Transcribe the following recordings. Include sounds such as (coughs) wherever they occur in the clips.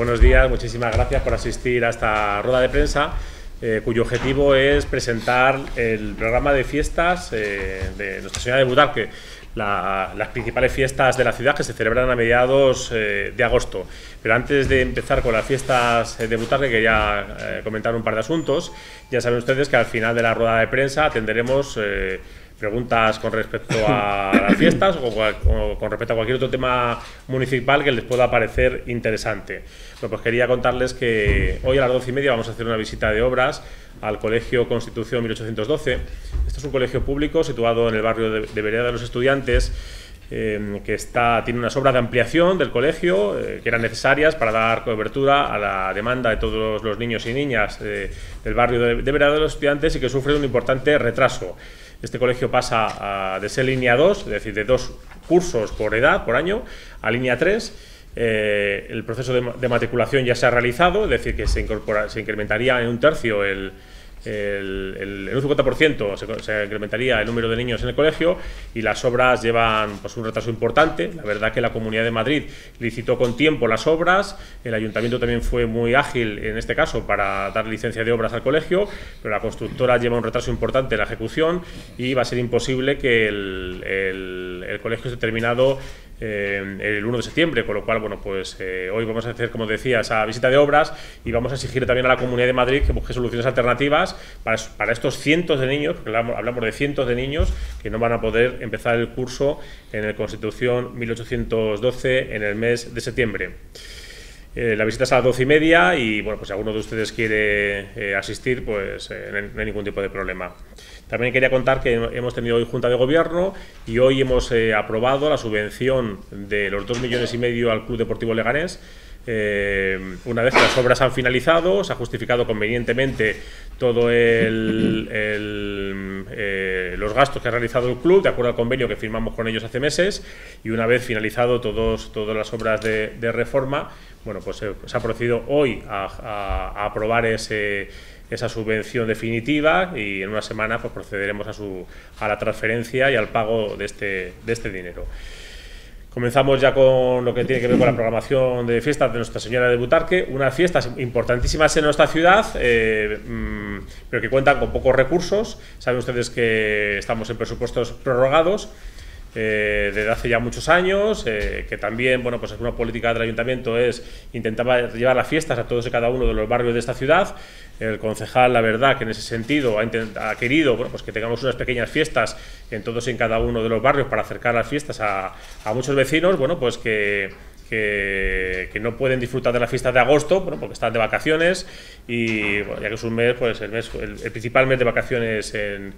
buenos días, muchísimas gracias por asistir a esta rueda de prensa. Eh, cuyo objetivo es presentar el programa de fiestas eh, de Nuestra Señora de Butarque, las principales fiestas de la ciudad que se celebran a mediados eh, de agosto. Pero antes de empezar con las fiestas de Butarque, quería comentar un par de asuntos. Ya saben ustedes que al final de la rueda de prensa atenderemos preguntas con respecto a las fiestas o, con respecto a cualquier otro tema municipal que les pueda parecer interesante. Bueno, pues quería contarles que hoy a las doce y media vamos a hacer una visita de obras al Colegio Constitución 1812. Este es un colegio público situado en el barrio de, Vereda de los Estudiantes. Eh, que está, tiene unas obras de ampliación del colegio eh, que eran necesarias para dar cobertura a la demanda de todos los niños y niñas eh, del barrio de, de Vereda de los Estudiantes y que sufre un importante retraso. Este colegio pasa de ser línea 2, es decir, de dos cursos por edad, por año, a línea 3. Eh, el proceso de, matriculación ya se ha realizado, es decir, que se, incorpora, se incrementaría en un tercio el, el, el, en un 50% se, se, incrementaría el número de niños en el colegio y las obras llevan pues, un retraso importante. La verdad que la Comunidad de Madrid licitó con tiempo las obras, el ayuntamiento también fue muy ágil en este caso para dar licencia de obras al colegio, pero la constructora lleva un retraso importante en la ejecución y va a ser imposible que el, el, colegio esté terminado eh, el 1 de septiembre, con lo cual, bueno, pues eh, hoy vamos a hacer, como decía, esa visita de obras y vamos a exigir también a la Comunidad de Madrid que busque soluciones alternativas para, para estos cientos de niños, porque hablamos de cientos de niños que no van a poder empezar el curso en el Constitución 1812 en el mes de septiembre. Eh, la visita es a las doce y media y bueno, pues si alguno de ustedes quiere eh, asistir, pues eh, no hay ningún tipo de problema. También quería contar que hemos tenido hoy Junta de Gobierno y hoy hemos eh, aprobado la subvención de los dos millones y medio al Club Deportivo Leganés. Eh, una vez que las obras han finalizado, se ha justificado convenientemente todo eh, los gastos que ha realizado el club, de acuerdo al convenio que firmamos con ellos hace meses, y una vez finalizado todos, todas las obras de, reforma, bueno, pues se, ha procedido hoy a aprobar ese esa subvención definitiva y en una semana pues, procederemos a, su, a la transferencia y al pago de este, de este dinero. Comenzamos ya con lo que tiene que ver con la programación de fiestas de Nuestra Señora de Butarque, unas fiestas importantísimas en nuestra ciudad, eh, mmm, pero que cuentan con pocos recursos. Saben ustedes que estamos en presupuestos prorrogados eh, desde hace ya muchos años, eh, que también, bueno, pues una política del ayuntamiento es intentar llevar las fiestas a todos y cada uno de los barrios de esta ciudad. El concejal, la verdad, que en ese sentido ha, ha querido bueno, pues que tengamos unas pequeñas fiestas en todos y en cada uno de los barrios para acercar las fiestas a, a muchos vecinos, bueno, pues que, que, que, no pueden disfrutar de las fiestas de agosto, bueno, porque están de vacaciones y bueno, ya que es un mes, pues el, mes, el, el principal mes de vacaciones en,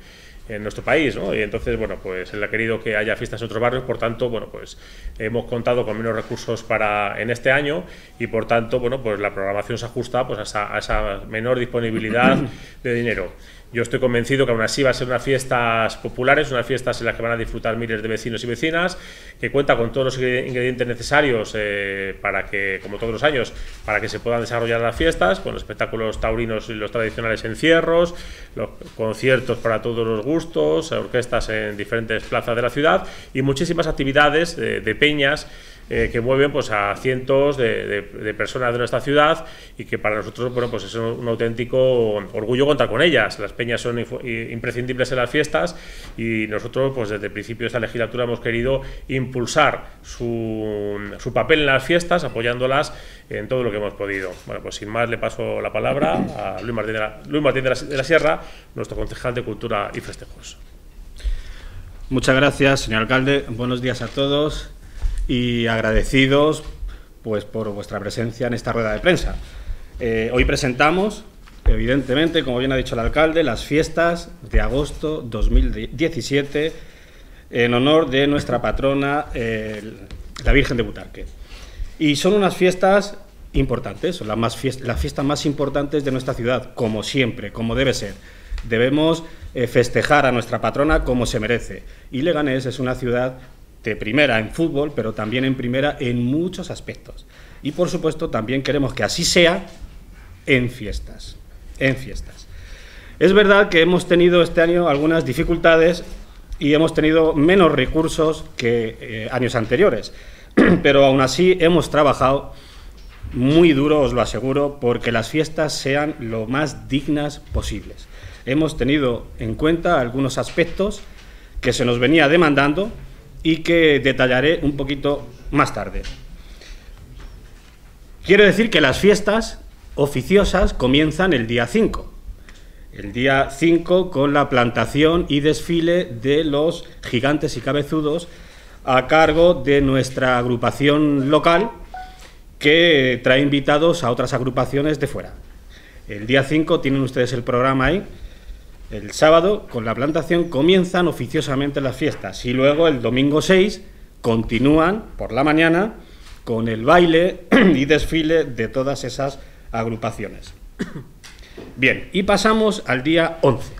en nuestro país, ¿no? Y entonces, bueno, pues él ha querido que haya fiestas en otros barrios, por tanto, bueno, pues hemos contado con menos recursos para en este año y por tanto, bueno, pues la programación se ajusta pues a esa, a esa menor disponibilidad (clears throat) de dinero. Yo estoy convencido que aún así va a ser unas fiestas populares, unas fiestas en las que van a disfrutar miles de vecinos y vecinas, que cuenta con todos los ingredientes necesarios eh, para que, como todos los años, para que se puedan desarrollar las fiestas, con los espectáculos taurinos y los tradicionales encierros, los conciertos para todos los gustos, orquestas en diferentes plazas de la ciudad y muchísimas actividades de, de peñas eh, que mueven pues, a cientos de, personas de nuestra ciudad y que para nosotros bueno, pues es un, auténtico orgullo contar con ellas. Las peñas son imprescindibles en las fiestas y nosotros pues, desde el principio de esta legislatura hemos querido impulsar su, su papel en las fiestas, apoyándolas en todo lo que hemos podido. Bueno, pues sin más le paso la palabra a Luis Martín de la, de la Sierra, nuestro concejal de Cultura y Festejos. Muchas gracias, señor alcalde. Buenos días a todos y agradecidos pues, por vuestra presencia en esta rueda de prensa. Eh, hoy presentamos, evidentemente, como bien ha dicho el alcalde, las fiestas de agosto 2017 en honor de nuestra patrona, la Virgen de Butarque. Y son unas fiestas importantes, son las, más fiest las fiestas más importantes de nuestra ciudad, como siempre, como debe ser. Debemos eh, festejar a nuestra patrona como se merece. Y Leganés es una ciudad de primera en fútbol, pero también en primera en muchos aspectos. Y por supuesto también queremos que así sea en fiestas, en fiestas. Es verdad que hemos tenido este año algunas dificultades y hemos tenido menos recursos que eh, años anteriores, (clears throat) pero aún así hemos trabajado muy duro, os lo aseguro, porque las fiestas sean lo más dignas posibles. Hemos tenido en cuenta algunos aspectos que se nos venía demandando y que detallaré un poquito más tarde. Quiero decir que las fiestas oficiosas comienzan el día 5. El día 5 con la plantación y desfile de los gigantes y cabezudos a cargo de nuestra agrupación local que trae invitados a otras agrupaciones de fuera. El día 5 tienen ustedes el programa ahí. El sábado, con la plantación, comienzan oficiosamente las fiestas y luego el domingo 6 continúan por la mañana con el baile (clears throat) y desfile de todas esas agrupaciones. (clears throat) Bien, y pasamos al día 11,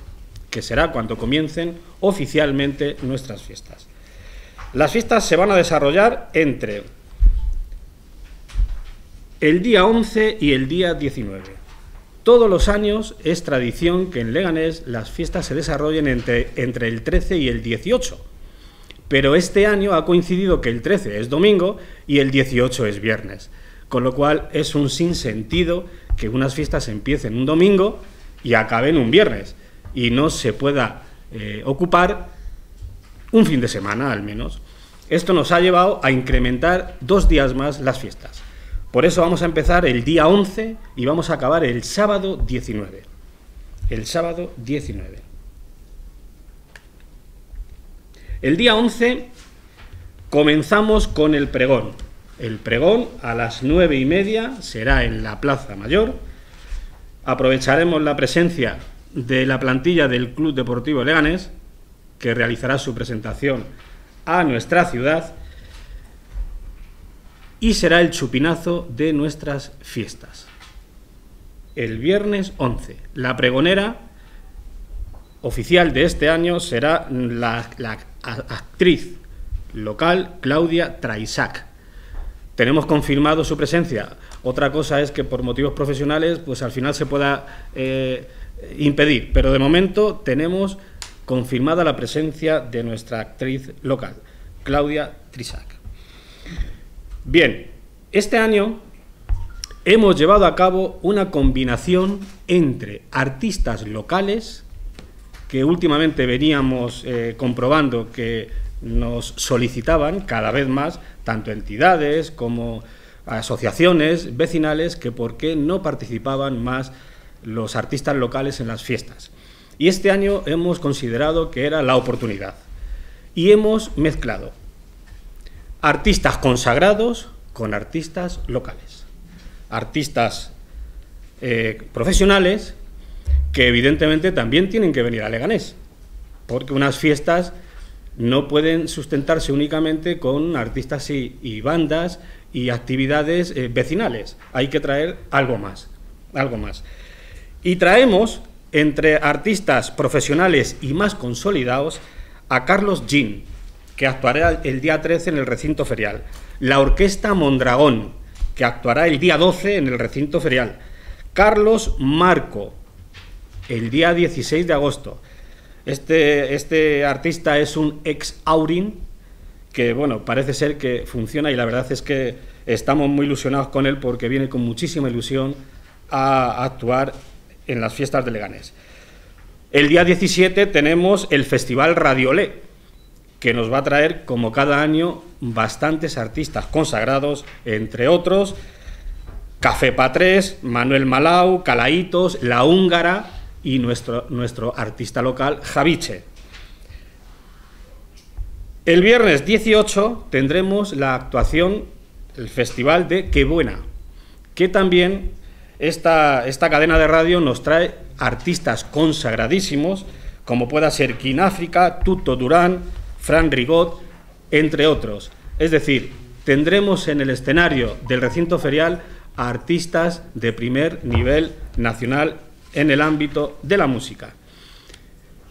que será cuando comiencen oficialmente nuestras fiestas. Las fiestas se van a desarrollar entre el día 11 y el día 19. Todos los años es tradición que en Leganés las fiestas se desarrollen entre, entre el 13 y el 18. Pero este año ha coincidido que el 13 es domingo y el 18 es viernes. Con lo cual es un sinsentido que unas fiestas empiecen un domingo y acaben un viernes y no se pueda eh, ocupar un fin de semana al menos. Esto nos ha llevado a incrementar dos días más las fiestas. Por eso vamos a empezar el día 11 y vamos a acabar el sábado 19. El sábado 19. El día 11 comenzamos con el pregón. El pregón a las nueve y media será en la Plaza Mayor. Aprovecharemos la presencia de la plantilla del Club Deportivo Leganés, que realizará su presentación a nuestra ciudad, y será el chupinazo de nuestras fiestas. El viernes 11, la pregonera oficial de este año será la, actriz local Claudia Traisac. Tenemos confirmado su presencia. Otra cosa es que por motivos profesionales, pues al final se pueda eh, impedir. Pero de momento tenemos confirmada la presencia de nuestra actriz local, Claudia Trisac. Bien, este año hemos llevado a cabo una combinación entre artistas locales, que últimamente veníamos eh, comprobando que nos solicitaban cada vez más, tanto entidades como asociaciones vecinales, que por qué no participaban más los artistas locales en las fiestas. Y este año hemos considerado que era la oportunidad. Y hemos mezclado artistas consagrados con artistas locales. Artistas eh, profesionales que evidentemente también tienen que venir a Leganés, porque unas fiestas no pueden sustentarse únicamente con artistas y, bandas y actividades eh, vecinales. Hay que traer algo más, algo más. Y traemos entre artistas profesionales y más consolidados a Carlos Jean, que actuará el día 13 en el recinto ferial, la Orquesta Mondragón, que actuará el día 12 en el recinto ferial, Carlos Marco, el día 16 de agosto. Este, este artista es un ex Aurin, que bueno, parece ser que funciona y la verdad es que estamos muy ilusionados con él porque viene con muchísima ilusión a actuar en las fiestas de Leganés. El día 17 tenemos el Festival Radiolé, que nos va a traer, como cada año, bastantes artistas consagrados, entre otros, Café Patrés, Manuel Malau, Calaitos, La Húngara y nuestro, nuestro artista local, Javiche. El viernes 18 tendremos la actuación, el Festival de Qué Buena, que también esta, esta cadena de radio nos trae artistas consagradísimos, como pueda ser King África, Tuto Durán, Fran Rigot, entre otros. Es decir, tendremos en el escenario del recinto ferial a artistas de primer nivel nacional en el ámbito de la música.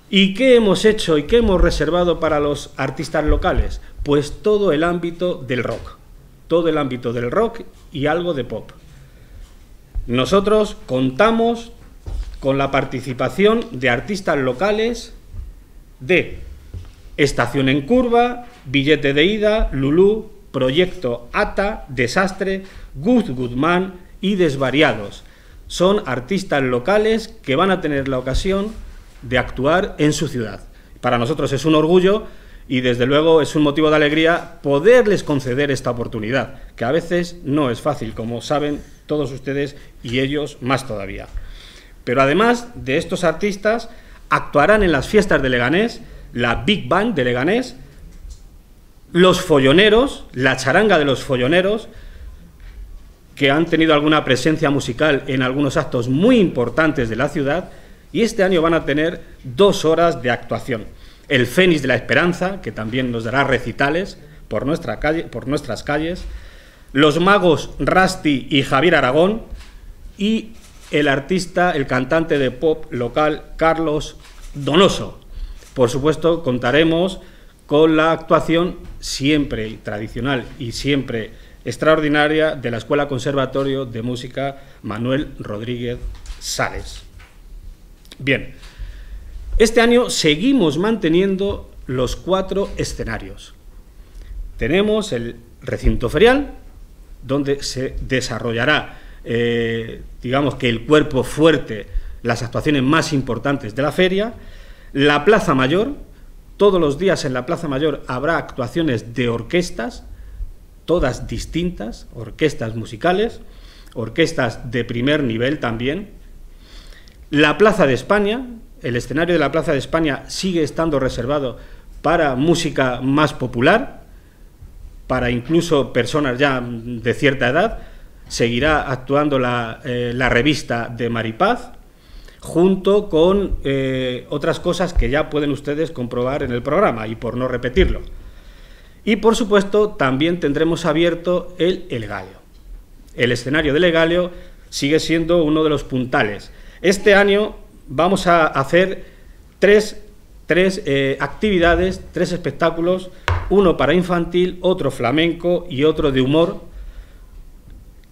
¿Y qué hemos hecho y qué hemos reservado para los artistas locales? Pues todo el ámbito del rock, todo el ámbito del rock y algo de pop. Nosotros contamos con la participación de artistas locales de Estación en Curva, Billete de Ida, Lulú, Proyecto ATA, Desastre, Good Goodman y Desvariados. Son artistas locales que van a tener la ocasión de actuar en su ciudad. Para nosotros es un orgullo y desde luego es un motivo de alegría poderles conceder esta oportunidad, que a veces no es fácil, como saben todos ustedes y ellos más todavía. Pero además de estos artistas, actuarán en las fiestas de Leganés la Big Band de Leganés, los folloneros, la charanga de los folloneros, que han tenido alguna presencia musical en algunos actos muy importantes de la ciudad, y este año van a tener dos horas de actuación. El Fénix de la Esperanza, que también nos dará recitales por, por nuestras calles, los magos Rasti y Javier Aragón, y el artista, el cantante de pop local Carlos Donoso. Por supuesto, contaremos con la actuación siempre tradicional y siempre extraordinaria de la Escuela Conservatorio de Música Manuel Rodríguez Sales. Bien, este año seguimos manteniendo los cuatro escenarios. Tenemos el recinto ferial, donde se desarrollará, eh, digamos que el cuerpo fuerte, las actuaciones más importantes de la feria, la Plaza Mayor, todos los días en la Plaza Mayor habrá actuaciones de orquestas, todas distintas, orquestas musicales, orquestas de primer nivel también. La Plaza de España, el escenario de la Plaza de España sigue estando reservado para música más popular, para incluso personas ya de cierta edad. Seguirá actuando la, eh, la revista de Maripaz, junto con eh, otras cosas que ya pueden ustedes comprobar en el programa y por no repetirlo. Y por supuesto también tendremos abierto el Elegalio. El escenario del Elegalio sigue siendo uno de los puntales. Este año vamos a hacer tres, eh, actividades, tres espectáculos, uno para infantil, otro flamenco y otro de humor,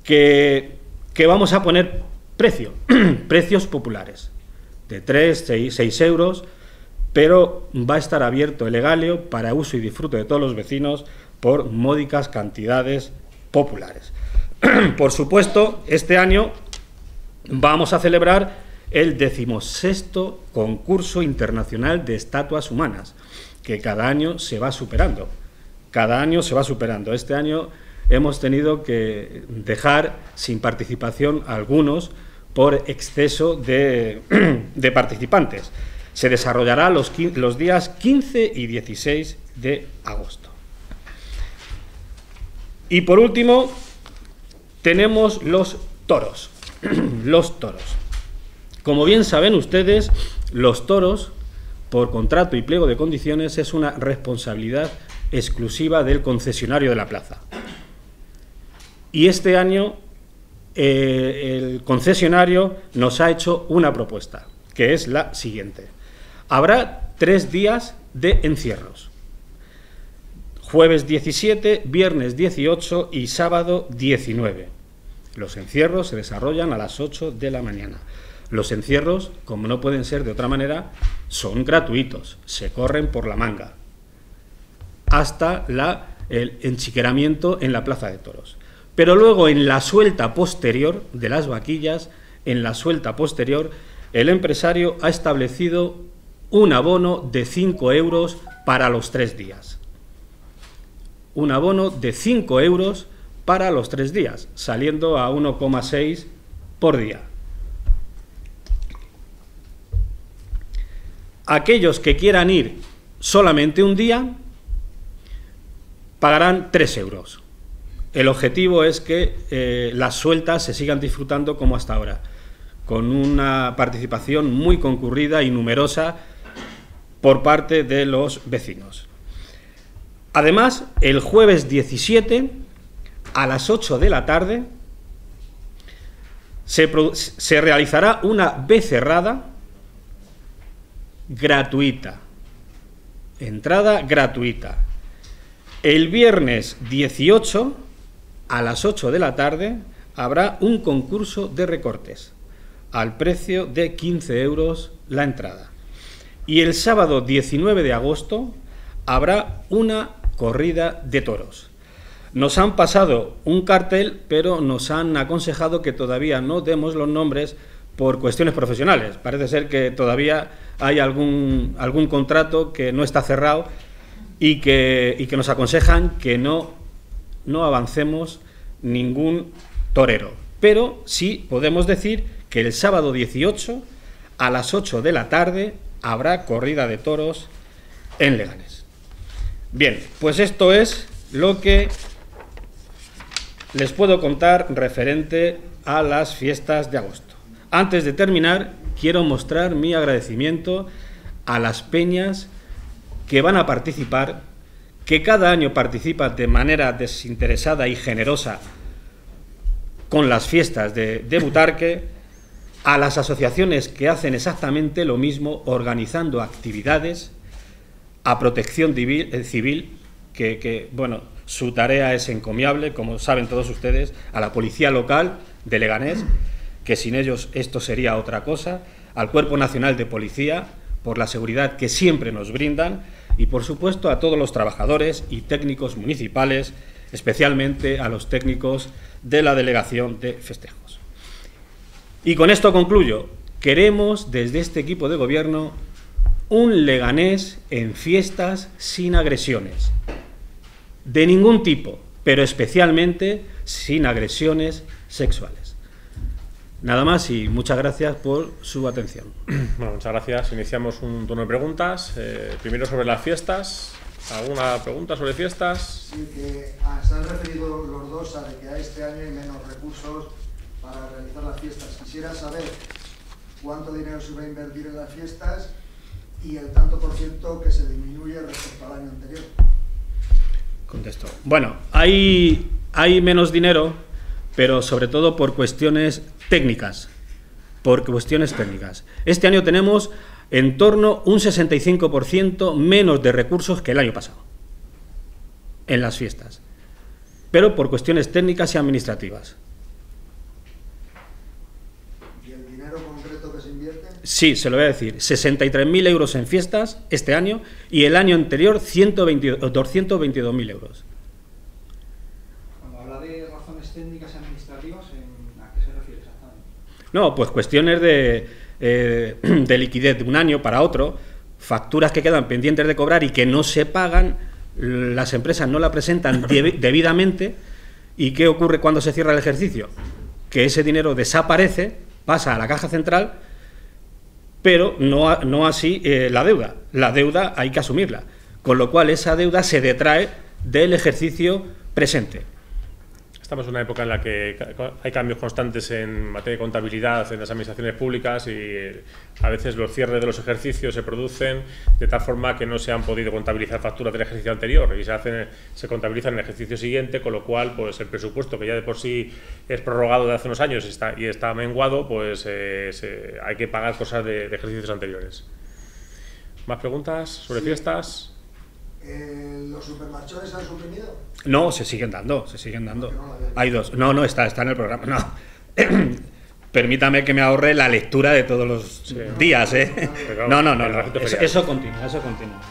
que, que vamos a poner Precio, (clears throat) precios populares, de 3, 6, euros, pero va a estar abierto el legalio para uso y disfrute de todos los vecinos por módicas cantidades populares. (clears throat) por supuesto, este año vamos a celebrar el decimosexto concurso internacional de estatuas humanas, que cada año se va superando. Cada año se va superando. Este año hemos tenido que dejar sin participación a algunos por exceso (clears throat) de, participantes. Se desarrollará los, los días 15 y 16 de agosto. Y por último, tenemos los toros. (clears throat) los toros. Como bien saben ustedes, los toros, por contrato y pliego de condiciones, es una responsabilidad exclusiva del concesionario de la plaza. Y este año eh, el concesionario nos ha hecho una propuesta, que es la siguiente. Habrá tres días de encierros. Jueves 17, viernes 18 y sábado 19. Los encierros se desarrollan a las 8 de la mañana. Los encierros, como no pueden ser de otra manera, son gratuitos, se corren por la manga, hasta la, el enchiqueramiento en la Plaza de Toros. Pero luego en la suelta posterior de las vaquillas, en la suelta posterior, el empresario ha establecido un abono de 5 euros para los tres días. Un abono de 5 euros para los tres días, saliendo a 1,6 por día. Aquellos que quieran ir solamente un día pagarán 3 euros. El objetivo es que eh, las sueltas se sigan disfrutando como hasta ahora, con una participación muy concurrida y numerosa por parte de los vecinos. Además, el jueves 17 a las 8 de la tarde se, se realizará una becerrada gratuita. Entrada gratuita. El viernes 18 a las 8 de la tarde habrá un concurso de recortes al precio de 15 euros la entrada. Y el sábado 19 de agosto habrá una corrida de toros. Nos han pasado un cartel, pero nos han aconsejado que todavía no demos los nombres por cuestiones profesionales. Parece ser que todavía hay algún, algún contrato que no está cerrado y que, y que nos aconsejan que no, no avancemos ningún torero. Pero sí podemos decir que el sábado 18 a las 8 de la tarde habrá corrida de toros en Leganes. Bien, pues esto es lo que les puedo contar referente a las fiestas de agosto. Antes de terminar, quiero mostrar mi agradecimiento a las peñas que van a participar, que cada año participan de manera desinteresada y generosa con las fiestas de, de Butarque, a las asociaciones que hacen exactamente lo mismo, organizando actividades a protección eh, civil, que, que bueno, su tarea es encomiable, como saben todos ustedes, a la policía local de Leganés, que sin ellos esto sería otra cosa, al Cuerpo Nacional de Policía, por la seguridad que siempre nos brindan, y por supuesto a todos los trabajadores y técnicos municipales, especialmente a los técnicos de la Delegación de Festejos. Y con esto concluyo. Queremos desde este equipo de gobierno un leganés en fiestas sin agresiones de ningún tipo, pero especialmente sin agresiones sexuales. Nada más y muchas gracias por su atención. (clears throat) Bueno, muchas gracias. Iniciamos un turno de preguntas. Eh, primero sobre las fiestas. ¿Alguna pregunta sobre fiestas? Sí, que ah, se han referido los dos a que a este año hay menos recursos para realizar las fiestas. Quisiera saber cuánto dinero se va a invertir en las fiestas y el tanto por ciento que se disminuye respecto al año anterior. Contesto. Bueno, hay, hay menos dinero, pero sobre todo por cuestiones técnicas. Por cuestiones técnicas. Este año tenemos en torno un 65% menos de recursos que el año pasado en las fiestas, pero por cuestiones técnicas y administrativas. ¿Y el dinero concreto que se invierte? Sí, se lo voy a decir. 63.000 euros en fiestas este año y el año anterior 222.000 euros. Cuando habla de razones técnicas y administrativas, ¿a qué se refiere exactamente? No, pues cuestiones de, eh, (clears throat) de liquidez de un año para otro, facturas que quedan pendientes de cobrar y que no se pagan, las empresas no la presentan (clears throat) debidamente. ¿Y qué ocurre cuando se cierra el ejercicio? Que ese dinero desaparece, pasa a la caja central, pero no, no así eh, la deuda. La deuda hay que asumirla, con lo cual esa deuda se detrae del ejercicio presente. Estamos en una época en la que hay cambios constantes en materia de contabilidad en las administraciones públicas y eh, a veces los cierres de los ejercicios se producen de tal forma que no se han podido contabilizar facturas del ejercicio anterior y se hacen se contabilizan en el ejercicio siguiente, con lo cual pues el presupuesto que ya de por sí es prorrogado de hace unos años y está, y está menguado, pues eh, se, hay que pagar cosas de, de, ejercicios anteriores. ¿Más preguntas sobre Sí. fiestas? Eh, ¿Los supermarchones han suprimido? No, se siguen dando, se siguen dando. No, no, no. Hay dos. No, no, está, está en el programa. No. (coughs) Permítame que me ahorre la lectura de todos los días, ¿eh? No, no, no, Eso, eso continúa, eso continúa.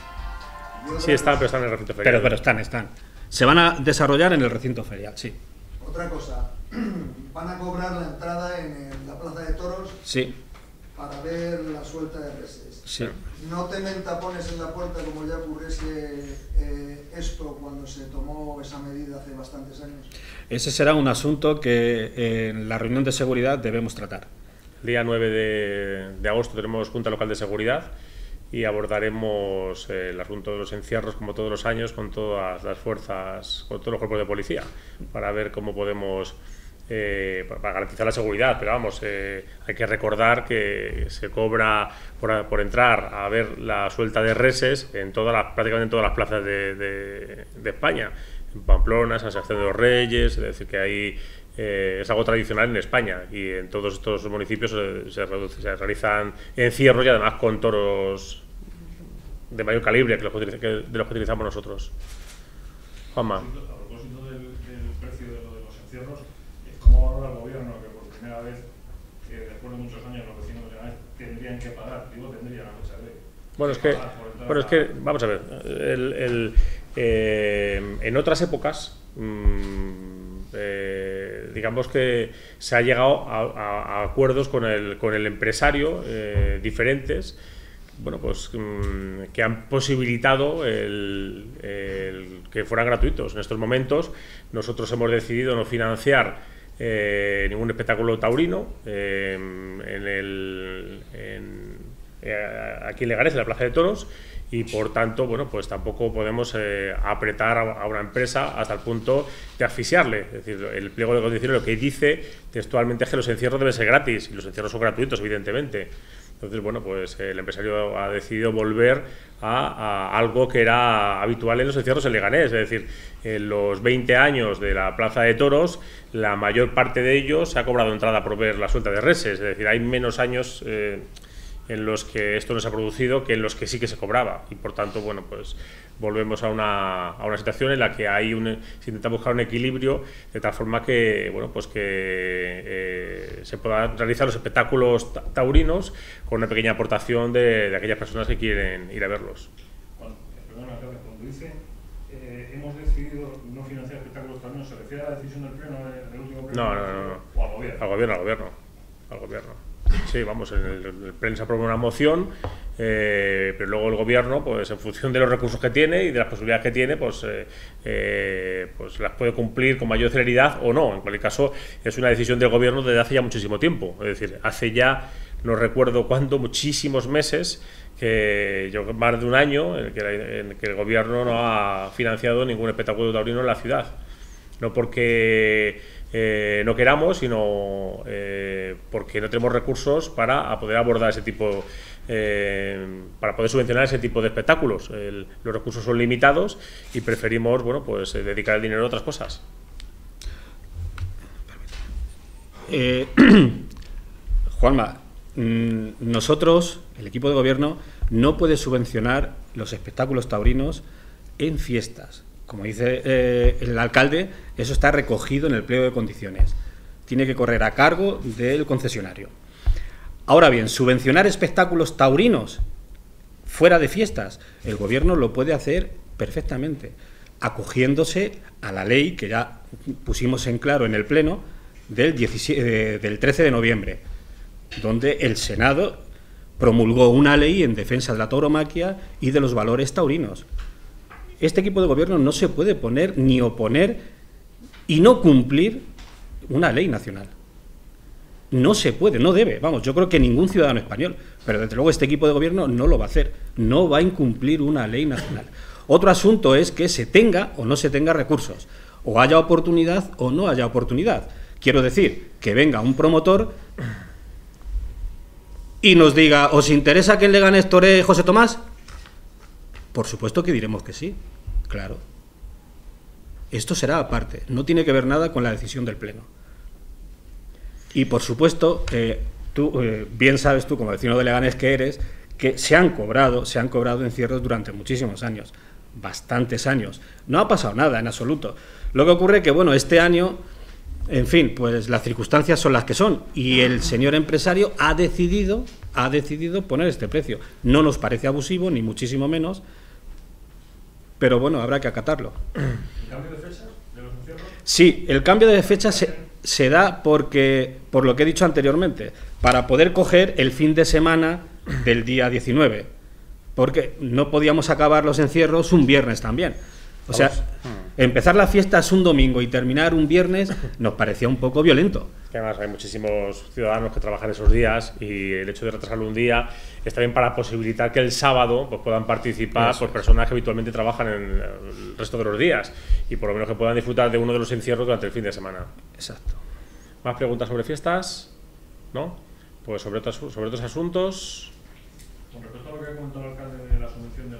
Sí, están, pero están en el recinto ferial. Pero, pero están, están. Se van a desarrollar en el recinto ferial, sí. Otra cosa, (clears throat) van a cobrar la entrada en la plaza de toros Sí, para ver la suelta de reses. sí. No temen tapones en la puerta como ya ocurriese eh, esto cuando se tomó esa medida hace bastantes años. Ese será un asunto que eh, en la reunión de seguridad debemos tratar. El día 9 de, de agosto tenemos Junta Local de Seguridad y abordaremos eh, el asunto de los encierros, como todos los años, con todas las fuerzas, con todos los cuerpos de policía, para ver cómo podemos, eh, pa- para garantizar la seguridad. Pero vamos, eh, hay que recordar que se cobra por, entrar a ver la suelta de reses en todas las, prácticamente en todas las plazas de, de- España. En Pamplona, San Sebastián de los Reyes, es decir, que hay eh, es algo tradicional en España y en todos estos municipios se, reduce- se realizan encierros y además con toros de mayor calibre que los que- de los que utilizamos nosotros. Juanma. A propósito del, del precio de, lo de los encierros, eh, ¿cómo valora el gobierno que por primera vez, que después de muchos años los vecinos de Leganés tendrían que pagar? Digo, tendrían, no se ve. Bueno, es que, bueno, es que vamos a ver, el- eh, en otras épocas mm, eh, digamos que se ha llegado a, acuerdos con el, con el empresario eh, diferentes bueno, pues mm, que han posibilitado el, que fueran gratuitos. En estos momentos nosotros hemos decidido no financiar ningún espectáculo taurino en el, aquí en Leganés, en la Plaza de Toros, y por tanto, bueno, pues tampoco podemos eh, apretar a, una empresa hasta el punto de asfixiarle. Es decir, el pliego de condiciones lo que dice textualmente es que los encierros deben ser gratis y los encierros son gratuitos, evidentemente. Entonces, bueno, pues el empresario ha decidido volver a, algo que era habitual en los encierros en Leganés, es decir, en los 20 años de la Plaza de Toros, la mayor parte de ellos se ha cobrado entrada por ver la suelta de reses, es decir, hay menos años... Eh, en los que esto no se ha producido que en los que sí que se cobraba. Y por tanto, bueno, pues volvemos a una, a una situación en la que hay un, se intenta buscar un equilibrio de tal forma que, bueno, pues que eh, se puedan realizar los espectáculos taurinos con una pequeña aportación de, de aquellas personas que quieren ir a verlos. Bueno, perdona, cuando dice eh, hemos decidido no financiar espectáculos taurinos, ¿se refiere a la decisión del Pleno del último Pleno? No, no, no, no. ¿O al Gobierno? Al Gobierno, al Gobierno. Al Gobierno. Sí, vamos, el, el prensa aprobó una moción, eh, pero luego el gobierno, pues en función de los recursos que tiene y de las posibilidades que tiene, pues, eh, eh, pues las puede cumplir con mayor celeridad o no. En cualquier caso, es una decisión del gobierno desde hace ya muchísimo tiempo. Es decir, hace ya, no recuerdo cuánto, muchísimos meses, que yo más de un año en que, en que el gobierno no ha financiado ningún espectáculo taurino en la ciudad. No porque eh, no queramos, sino eh, porque no tenemos recursos para poder abordar ese tipo, eh, para poder subvencionar ese tipo de espectáculos. los recursos son limitados y preferimos, bueno, pues dedicar el dinero a otras cosas. (clears throat) Juanma, mm, nosotros, el equipo de gobierno, no puede subvencionar los espectáculos taurinos en fiestas como dice eh, el alcalde, eso está recogido en el pliego de condiciones. Tiene que correr a cargo del concesionario. Ahora bien, subvencionar espectáculos taurinos fuera de fiestas, el gobierno lo puede hacer perfectamente, acogiéndose a la ley que ya pusimos en claro en el Pleno del, eh, del 13 de noviembre, donde el Senado promulgó una ley en defensa de la tauromaquia y de los valores taurinos este equipo de gobierno no se puede poner ni oponer y no cumplir una ley nacional. No se puede, no debe. Vamos, yo creo que ningún ciudadano español, pero desde luego este equipo de gobierno no lo va a hacer. No va a incumplir una ley nacional. Otro asunto es que se tenga o no se tenga recursos, o haya oportunidad o no haya oportunidad. Quiero decir, que venga un promotor y nos diga, ¿os interesa que le gane Toré José Tomás? Por supuesto que diremos que sí, claro. Esto será aparte, no tiene que ver nada con la decisión del Pleno. Y por supuesto, eh, tú eh, bien sabes tú, como vecino de Leganés que eres, que se han cobrado, se han cobrado encierros durante muchísimos años, bastantes años. No ha pasado nada en absoluto. Lo que ocurre es que, bueno, este año, en fin, pues las circunstancias son las que son y el señor empresario ha decidido, ha decidido poner este precio. No nos parece abusivo, ni muchísimo menos, pero bueno, habrá que acatarlo. ¿El cambio de fecha de los encierros? Sí, el cambio de fecha se, se, da porque, por lo que he dicho anteriormente, para poder coger el fin de semana del día 19, porque no podíamos acabar los encierros un viernes también. O sea, empezar la fiesta es un domingo y terminar un viernes nos parecía un poco violento. Además, hay muchísimos ciudadanos que trabajan esos días y el hecho de retrasarlo un día está bien para posibilitar que el sábado pues, puedan participar por personas que habitualmente trabajan en el resto de los días y por lo menos que puedan disfrutar de uno de los encierros durante el fin de semana. Exacto. ¿Más preguntas sobre fiestas? ¿No? Pues sobre otros, sobre otros asuntos. Con respecto a lo que ha comentado el alcalde de la subvención de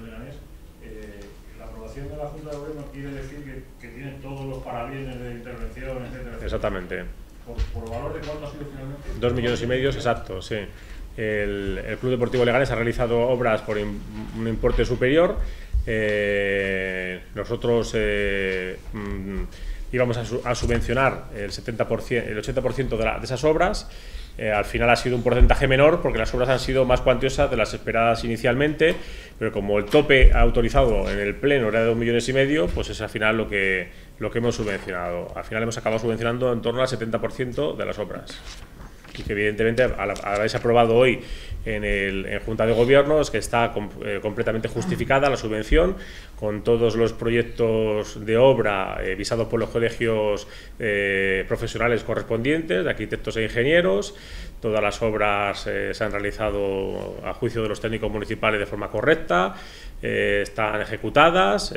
la aprobación de la Junta de Gobierno quiere decir que, que tiene todos los parabienes de intervención, etcétera. Exactamente. ¿Por, ¿Por, valor de cuánto ha sido finalmente? Dos millones y medio, exacto, sí. El, el, Club Deportivo Leganés ha realizado obras por in, un importe superior. Eh, nosotros eh, mm, íbamos a, su, a, subvencionar el 70%, el 80% de, la, de, esas obras. Eh, al final ha sido un porcentaje menor porque las obras han sido más cuantiosas de las esperadas inicialmente, pero como el tope autorizado en el pleno era de dos millones y medio, pues es al final lo que, lo que hemos subvencionado. Al final hemos acabado subvencionando en torno al 70% de las obras y que evidentemente habéis aprobado hoy en, el, en Junta de Gobierno es que está eh, completamente justificada la subvención con todos los proyectos de obra eh, visados por los colegios eh, profesionales correspondientes, de arquitectos e ingenieros. Todas las obras se han realizado a juicio de los técnicos municipales de forma correcta. Están ejecutadas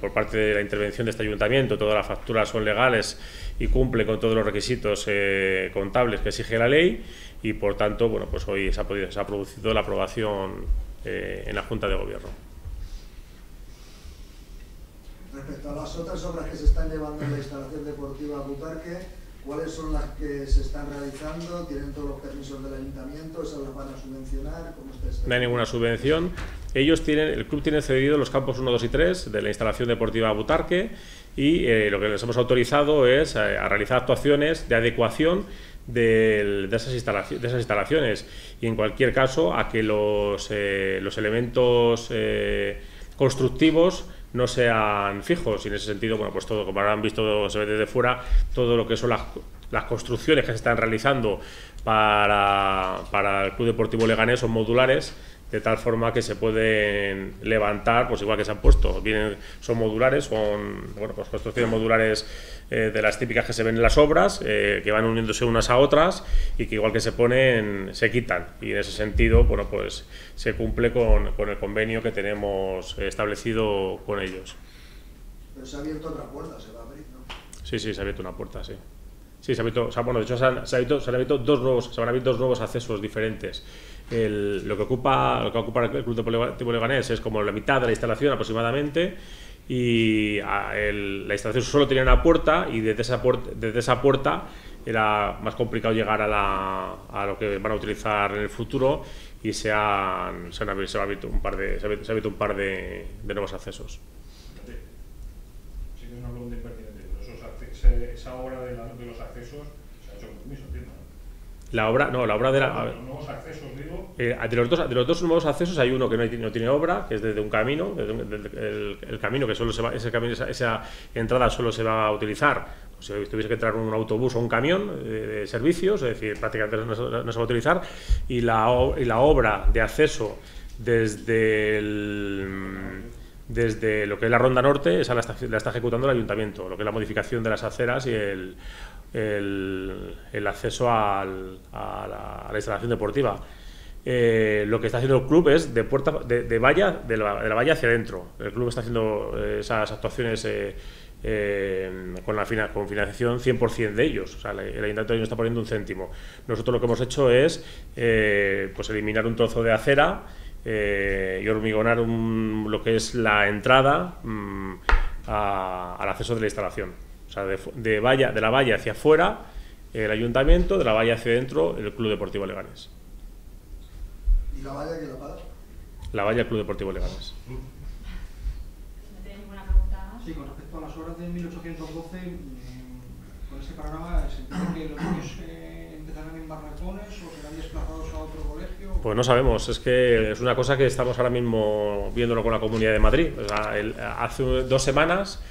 por parte de la intervención de este ayuntamiento, todas las facturas son legales y cumple con todos los requisitos eh, contables que exige la ley y por tanto bueno pues hoy se ha, podido, se ha producido la aprobación eh, en la Junta de Gobierno. Respecto a las otras obras que se están llevando en la instalación deportiva Butarque, ¿cuáles son las que se están realizando? ¿Tienen todos los permisos del ayuntamiento? ¿Esas las van a subvencionar? ¿Cómo está no hay ninguna subvención. Ellos tienen, el club tiene cedido los campos 1, 2 y 3 de la instalación deportiva Butarque y eh, lo que les hemos autorizado es eh, a, realizar actuaciones de adecuación de, esas instalaciones. Y en cualquier caso a que los, eh, los elementos constructivos no sean fijos. Y en ese sentido, bueno, pues todo, como habrán visto, se ve desde fuera, todo lo que son las, las construcciones que se están realizando para, para el Club Deportivo Leganés son modulares de tal forma que se pueden levantar, pues igual que se han puesto, vienen, son modulares, son bueno, pues construcciones modulares eh, de las típicas que se ven en las obras, eh, que van uniéndose unas a otras y que igual que se ponen, se quitan. Y en ese sentido, bueno, pues se cumple con, con el convenio que tenemos establecido con ellos. Pero se ha abierto otra puerta, se va a abrir, ¿no? Sí, sí, se ha abierto una puerta, sí. Sí, se ha abierto, o sea, bueno, de hecho se han, se, abierto, se han abierto dos nuevos, se van a abrir dos nuevos accesos diferentes lo que ocupa lo que ocupa el Club Deportivo Leganés es como la mitad de la instalación aproximadamente y la instalación solo tenía una puerta y desde esa, puerta, desde esa puerta era más complicado llegar a, la, a, lo que van a utilizar en el futuro y se han, se han, abierto un par de, se ha abierto un par de, de nuevos accesos. Sí, es una pregunta impertinente. esa obra de, la, de los accesos se ha hecho con permiso. La obra, no, la obra de la. nuevos accesos, digo. Eh, de, los dos, de los dos nuevos accesos hay uno que no, no tiene obra, que es desde un camino, el, el, camino que solo se va, ese camino, esa, entrada solo se va a utilizar si tuviese que entrar un autobús o un camión de, servicios, es decir, prácticamente no, se va a utilizar, y la, y la obra de acceso desde desde lo que es la ronda norte, esa la está, la ejecutando el ayuntamiento, lo que es la modificación de las aceras y el, acceso a, la, instalación deportiva. Eh, lo que está haciendo el club es de puerta de, valla de la, valla hacia adentro. El club está haciendo eh, esas actuaciones eh, con la con financiación 100% de ellos. O sea, el, ayuntamiento no está poniendo un céntimo. Nosotros lo que hemos hecho es pues eliminar un trozo de acera y hormigonar lo que es la entrada mm, al acceso de la instalación sea, de, valla, de la valla hacia afuera el ayuntamiento, de la valla hacia adentro el Club Deportivo Leganés. ¿Y la valla que la paga? La valla Club Deportivo Leganés. ¿No tenéis ninguna pregunta Sí, con respecto a las obras de 1812, mm, con ese panorama, ¿se entiende que los niños eh, empezarán en barracones o serán desplazados a otro colegio? Pues no sabemos, es que es una cosa que estamos ahora mismo viéndolo con la Comunidad de Madrid. Hace dos semanas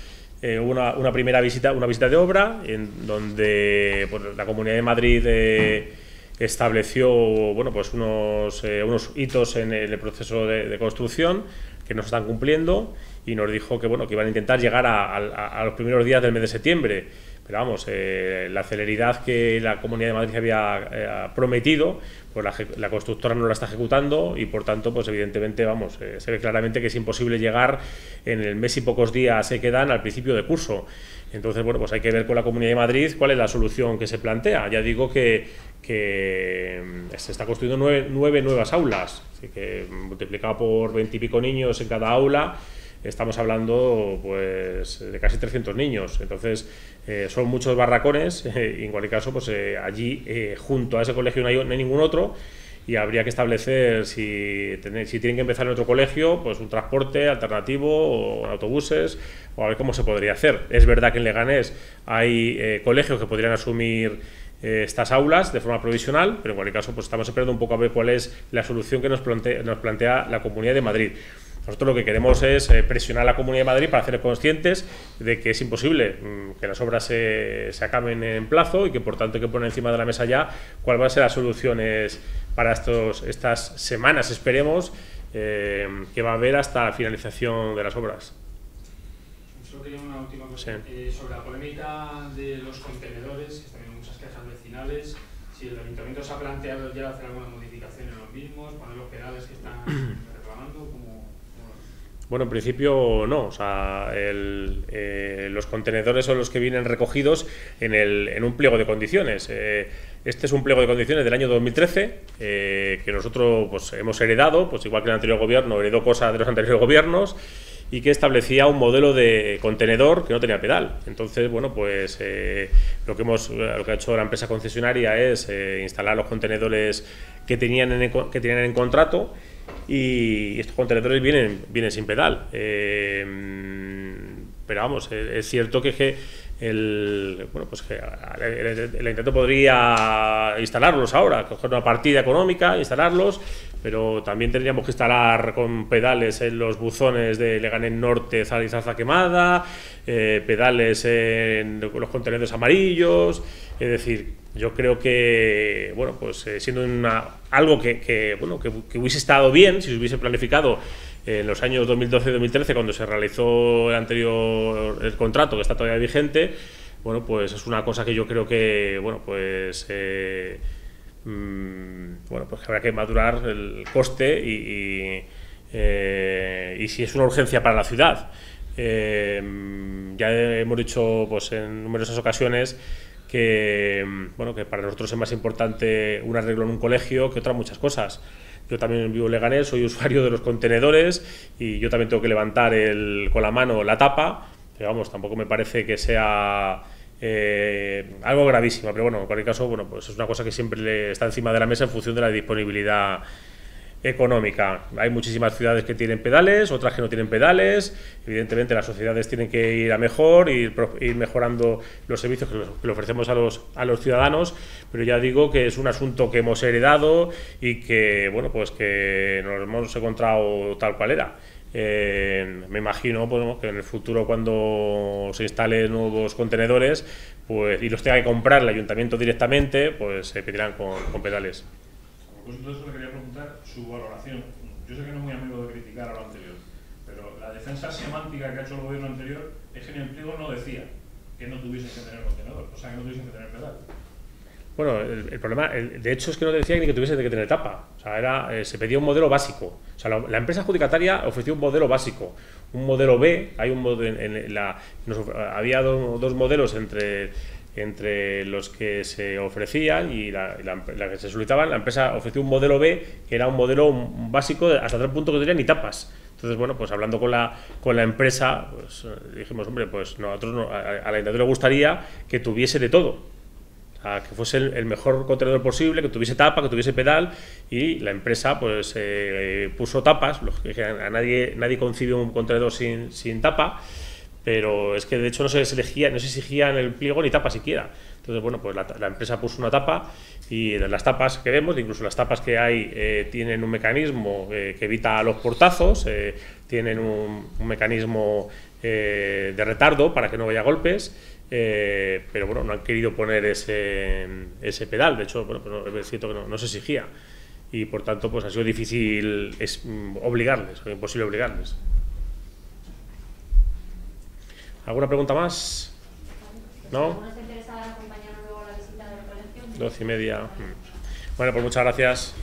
eh, una, primera visita, una visita de obra, en donde pues, la Comunidad de Madrid eh, estableció bueno, pues unos, eh, unos hitos en el proceso de, construcción que no están cumpliendo y nos dijo que, bueno, que iban a intentar llegar a, a los primeros días del mes de septiembre. Pero vamos, eh, la celeridad que la Comunidad de Madrid había eh, prometido, pues la, constructora no la está ejecutando y por tanto, pues evidentemente, vamos, eh, se ve claramente que es imposible llegar en el mes y pocos días se quedan al principio de curso. Entonces, bueno, pues hay que ver con la Comunidad de Madrid cuál es la solución que se plantea. Ya digo que, que mm, se está construyendo nueve, nueve nuevas aulas, así que multiplicado por veintipico niños en cada aula, estamos hablando pues de casi 300 niños. Entonces, eh, son muchos barracones eh, (laughs) y en cualquier caso, pues eh, allí junto a ese colegio no hay, ningún otro y habría que establecer si, si tienen que empezar en otro colegio, pues un transporte alternativo o autobuses o a ver cómo se podría hacer. Es verdad que en Leganés hay colegios que podrían asumir eh, estas aulas de forma provisional, pero en cualquier caso pues estamos esperando un poco a ver cuál es la solución que nos plantea la Comunidad de Madrid. Nosotros lo que queremos es eh, presionar a la Comunidad de Madrid para hacerles conscientes de que es imposible mm, que las obras se, se acaben en plazo y que por tanto hay que poner encima de la mesa ya cuál va a ser las soluciones para estos, estas semanas, esperemos, eh, que va a haber hasta la finalización de las obras. Solo quería una última cosa. Sí. Eh, sobre la polémica de los contenedores, que habiendo muchas quejas vecinales, si el ayuntamiento se ha planteado ya hacer alguna modificación en los mismos, poner los pedales que están (clears throat) Bueno, en principio no. Eh, los contenedores son los que vienen recogidos en, un pliego de condiciones. Eh, este es un pliego de condiciones del año 2013 eh, que nosotros pues, hemos heredado, pues igual que el anterior gobierno heredó cosas de los (laughs) anteriores gobiernos y que establecía un modelo de contenedor que no tenía pedal. Entonces, bueno, pues lo, que hemos, lo que ha hecho la empresa concesionaria es eh, instalar los contenedores que tenían que tenían en contrato y estos contenedores vienen, vienen sin pedal. Eh, pero vamos, eh, es cierto que, el, bueno, pues que el, ayuntamiento podría instalarlos ahora, coger una partida económica, instalarlos, pero también tendríamos que instalar con pedales en los buzones de Leganés Norte, Zarza Quemada, eh, pedales en los contenedores amarillos, es decir, yo creo que, bueno, pues eh, siendo una, algo que, que, bueno, que, que hubiese estado bien si se hubiese planificado en los años 2012-2013, cuando se realizó el anterior el contrato, que está todavía vigente, bueno, pues es una cosa que yo creo que, bueno, pues, eh, mm, bueno, pues habrá que madurar el coste y, y, eh, y si es una urgencia para la ciudad. Eh, ya hemos dicho, pues, en numerosas ocasiones que, bueno, que para nosotros es más importante un arreglo en un colegio que otras muchas cosas. Yo también vivo en Leganés, soy usuario de los contenedores y yo también tengo que levantar el, con la mano la tapa, pero vamos, tampoco me parece que sea eh, algo gravísimo, pero bueno, en cualquier caso, bueno, pues es una cosa que siempre está encima de la mesa en función de la disponibilidad económica. Hay muchísimas ciudades que tienen pedales, otras que no tienen pedales. Evidentemente las sociedades tienen que ir a mejor, ir, ir mejorando los servicios que, le ofrecemos a los, a los ciudadanos, pero ya digo que es un asunto que hemos heredado y que, bueno, pues que nos hemos encontrado tal cual era. Eh, me imagino pues, que en el futuro cuando se instalen nuevos contenedores pues, y los tenga que comprar el ayuntamiento directamente, pues se pedirán con, con pedales. Le quería preguntar su valoración. Yo sé que no es muy amigo de criticar a lo anterior, pero la defensa semántica que ha hecho el gobierno anterior es que en el pliego no decía que no tuviesen que tener contenedor, o sea, que no tuviesen que tener pedal. Bueno, el, problema, de hecho, es que no decía ni que tuviese que tener tapa. O sea, era, eh, se pedía un modelo básico. O sea, la, empresa adjudicataria ofreció un modelo básico. Un modelo B, hay un en, en la, había do- dos modelos entre, entre los que se ofrecían y la, la que se solicitaban. La empresa ofreció un modelo B, que era un modelo básico hasta tal punto que tenía ni tapas. Entonces, bueno, pues hablando con la, con la empresa, pues eh, dijimos, hombre, pues no, a, a la ayuntamiento le gustaría que tuviese de todo. Que fuese el, mejor contenedor posible, que tuviese tapa, que tuviese pedal y la empresa pues eh, puso tapas, a nadie, nadie concibe un contenedor sin, sin tapa, pero es que de hecho no se les elegía, no se exigía el pliego ni tapa siquiera. Entonces, bueno, pues la, la empresa puso una tapa y las tapas que vemos, incluso las tapas que hay, eh, tienen un mecanismo eh, que evita los portazos, eh, tienen un, un mecanismo eh, de retardo para que no vaya golpes, eh, pero bueno, no han querido poner ese, ese pedal, de hecho, bueno, no- es cierto que no, no se exigía y por tanto pues ha sido difícil es, mm, obligarles, imposible obligarles. ¿Alguna pregunta más? ¿No? ¿Alguno está interesado en acompañarnos luego a la visita del colegio? Doce y media. Mm. Bueno, pues muchas gracias.